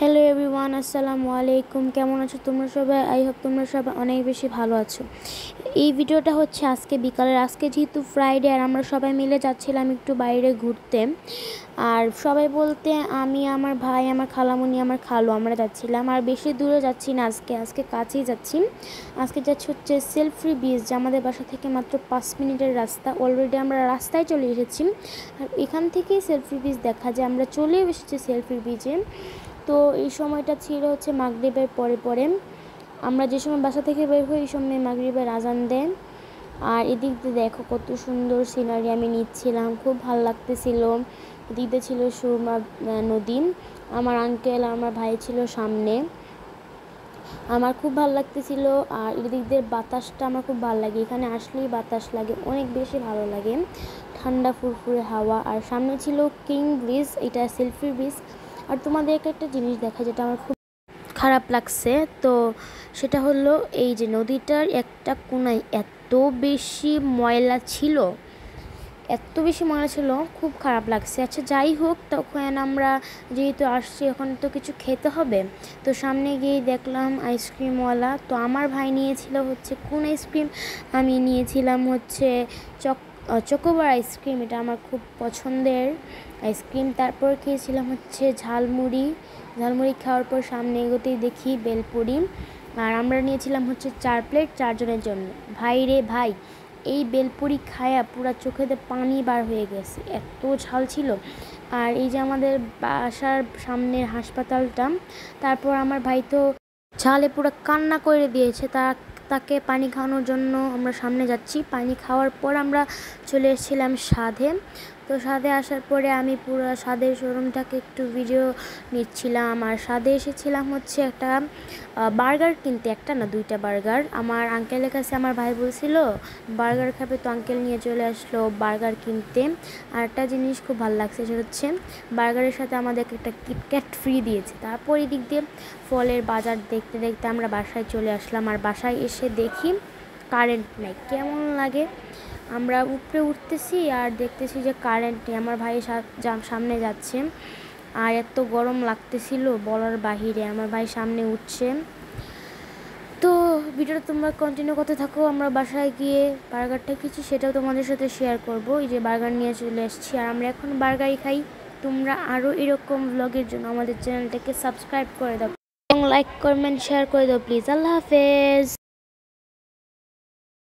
Hello everyone আসসালামু আলাইকুম কেমন আছো তোমরা সবাই? আই হোপ তোমরা সবাই অনেক বেশি ভালো আছো। এই ভিডিওটা হচ্ছে আজকে বিকালের। আজকে যেহেতু ফ্রাইডে আর আমরা সবাই মিলে যাচ্ছিলাম একটু বাইরে ঘুরতে। আর সবাই বলতে আমি, আমার ভাই, আমার খালামুনি, আমার খালু, আমরা যাচ্ছিলাম। আর বেশি দূরে যাচ্ছি না আজকে। আজকে কাছেই যাচ্ছি। আজকে যাচ্ছি হচ্ছে সেলফ্রি বিচ যে আমাদের বাসা থেকে মাত্র পাঁচ মিনিটের রাস্তা। অলরেডি আমরা রাস্তায় চলে এসেছি। আর এখান থেকেই সেলফি বিচ দেখা যায়। আমরা চলেও এসেছি সেলফি বিচে তো এই সময়টা ছিল হচ্ছে মাগরীবের পরে পরে। আমরা যে সময় বাসা থেকে বের হই, এই সময় মাগরীবের আজান দেন। আর এদিক দিয়ে দেখো কত সুন্দর সিনারি আমি নিচ্ছিলাম, খুব ভালো লাগতেছিল। দিয়ে ছিল সুরমা নদী। আমার আঙ্কেল আমার ভাই ছিল সামনে। আমার খুব ভালো লাগতেছিল। আর এদিক দিয়ে বাতাসটা আমার খুব ভালো লাগে। এখানে আসলেই বাতাস লাগে, অনেক বেশি ভালো লাগে। ঠান্ডা ফুরফুরে হাওয়া। আর সামনে ছিল কিং ব্রিজ এটা সেলফি ব্রিজ আর তোমাদেরকে একটা জিনিস দেখা যেটা আমার খুব খারাপ লাগছে। তো সেটা হলো এই যে নদীটার একটা কোনায় এত বেশি ময়লা ছিল, এত বেশি ময়লা ছিল, খুব খারাপ লাগছে। আচ্ছা যাই হোক, তখন আমরা যেহেতু আসছি, এখন তো কিছু খেতে হবে। তো সামনে গিয়ে দেখলাম আইসক্রিমওয়ালা তো আমার ভাই নিয়েছিল হচ্ছে কোন আইসক্রিম, আমি নিয়েছিলাম হচ্ছে চক চকোবার আইসক্রিম এটা আমার খুব পছন্দের আইসক্রিম তারপর খেয়েছিলাম হচ্ছে ঝালমুড়ি। ঝালমুড়ি খাওয়ার পর সামনে এগোতেই দেখি বেলপুরি। আর আমরা নিয়েছিলাম হচ্ছে চার প্লেট চারজনের জন্য। ভাই রে ভাই, এই বেলপুরি খায়া পুরো চোখেতে পানি বার হয়ে গেছে। এত ঝাল ছিল। আর এই যে আমাদের বাসার সামনের হাসপাতালটা, তারপর আমার ভাই তো ঝালে পুরো কান্না করে দিয়েছে। তা তাকে পানি খাওয়ানোর জন্য আমরা সামনে যাচ্ছি। পানি খাওয়ার পর আমরা চলে এসেছিলাম সাধে। তো সাধে আসার পরে আমি পুরো স্বাদের শোরুমটাকে একটু ভিডিও নিচ্ছিলাম। আর স্বাদে এসেছিলাম হচ্ছে একটা বার্গার কিনতে, একটা না দুইটা বার্গার। আমার আঙ্কেলের কাছে আমার ভাই বলছিল, বার্গার খাবে তো আঙ্কেল নিয়ে চলে আসলো বার্গার কিনতে। আর একটা জিনিস খুব ভালো লাগছে, সেটা হচ্ছে বার্গারের সাথে আমাদেরকে একটা কিটক্যাট ফ্রি দিয়েছে। তারপর এই দিক দিয়ে ফলের বাজার দেখতে দেখতে আমরা বাসায় চলে আসলাম। আর বাসায় এসে দেখি কারেন্ট নাই। কেমন লাগে? আমরা উপরে উঠতেছি আর দেখতেছি যে কারেন্ট নেই। আমার ভাই সামনে যাচ্ছে। আর এত গরম লাগতেছিল বলার বাহিরে। আমার ভাই সামনে উঠছে। তো ভিডিওটা তোমরা কন্টিনিউ করতে থাকো। আমরা বাসায় গিয়ে বার্গারটা খেয়েছি, সেটাও তোমাদের সাথে শেয়ার করব। এই যে বার্গার নিয়ে চলে এসেছি। আর আমরা এখন বার্গারই খাই। তোমরা আরও এরকম ব্লগের জন্য আমাদের চ্যানেলটাকে সাবস্ক্রাইব করে দাও। এবং লাইক কমেন্ট শেয়ার করে দাও প্লিজ আল্লাহ হাফেজ।